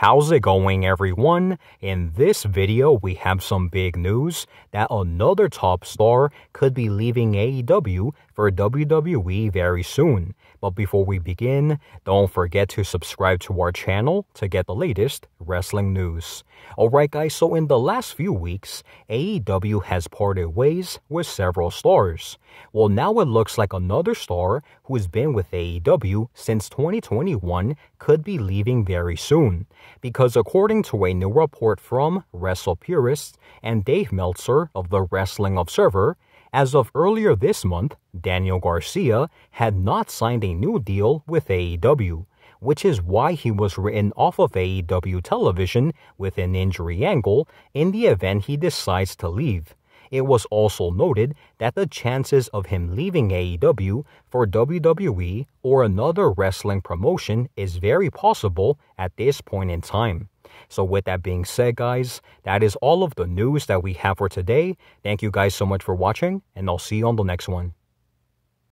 How's it going everyone? In this video we have some big news that another top star could be leaving AEW for WWE very soon. But before we begin, don't forget to subscribe to our channel to get the latest wrestling news. Alright guys, so in the last few weeks, AEW has parted ways with several stars. Well now it looks like another star who has been with AEW since 2021 could be leaving very soon. Because according to a new report from WrestlePurist and Dave Meltzer of the Wrestling Observer, as of earlier this month, Daniel Garcia had not signed a new deal with AEW, which is why he was written off of AEW television with an injury angle in the event he decides to leave. It was also noted that the chances of him leaving AEW for WWE or another wrestling promotion is very possible at this point in time. So, with that being said, guys, that is all of the news that we have for today. Thank you guys so much for watching, and I'll see you on the next one.